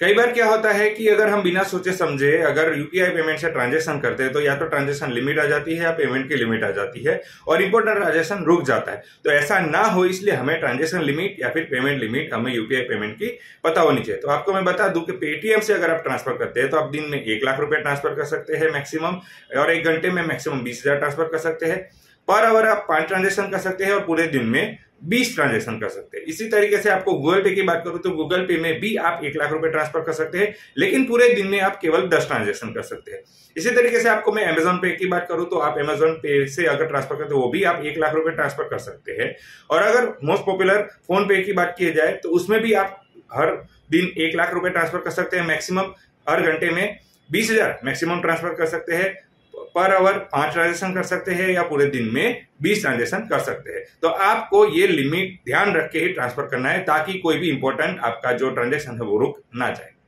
कई बार क्या होता है कि अगर हम बिना सोचे समझे, अगर यूपीआई पेमेंट से ट्रांजेक्शन करते हैं तो या तो ट्रांजेक्शन लिमिट आ जाती है या पेमेंट की लिमिट आ जाती है और इंपॉर्टेंट ट्रांजेक्शन रुक जाता है। तो ऐसा ना हो इसलिए हमें ट्रांजेक्शन लिमिट या फिर पेमेंट लिमिट हमें यूपीआई पेमेंट की पता होनी चाहिए। तो आपको मैं बता दूँ कि पेटीएम से अगर आप ट्रांसफ़र करते हैं तो आप दिन में एक लाख रुपए ट्रांसफ़र कर सकते हैं मैक्सिमम और एक घंटे में मैक्सिमम बीस ट्रांसफ़र कर सकते हैं। पर आवर आप पाँच ट्रांजेक्शन कर सकते हैं और पूरे दिन में बीस ट्रांजेक्शन कर सकते हैं। इसी तरीके से आपको गूगल पे की बात करूँ तो गूगल पे में भी आप एक लाख रुपए ट्रांसफ़र कर सकते हैं, लेकिन पूरे दिन में आप केवल दस ट्रांजेक्शन कर सकते हैं। इसी तरीके से आपको मैं अमेजोन पे की बात करूँ तो आप अमेजोन पे से अगर ट्रांसफ़र करते हो, वो भी आप एक लाख रुपए ट्रांसफ़र कर सकते हैं। और अगर मोस्ट पॉपुलर फ़ोन पे की बात की जाए तो उसमें भी आप हर दिन एक लाख रुपए ट्रांसफ़र कर सकते हैं मैक्सिमम हर घंटे में बीस हज़ार मैक्सिमम ट्रांसफ़र कर सकते हैं। पर आवर पाँच ट्रांजेक्शन कर सकते हैं या पूरे दिन में बीस ट्रांजेक्शन कर सकते हैं। तो आपको ये लिमिट ध्यान रख के ही ट्रांसफ़र करना है ताकि कोई भी इंपॉर्टेंट आपका जो ट्रांजेक्शन है वो रुक ना जाए।